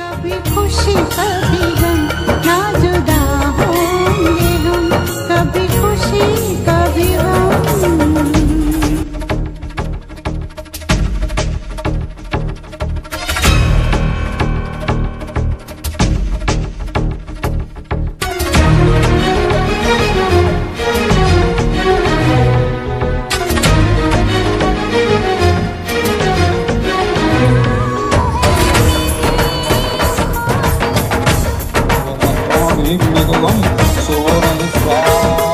कभी खुशी कभी big megalon, so what on the.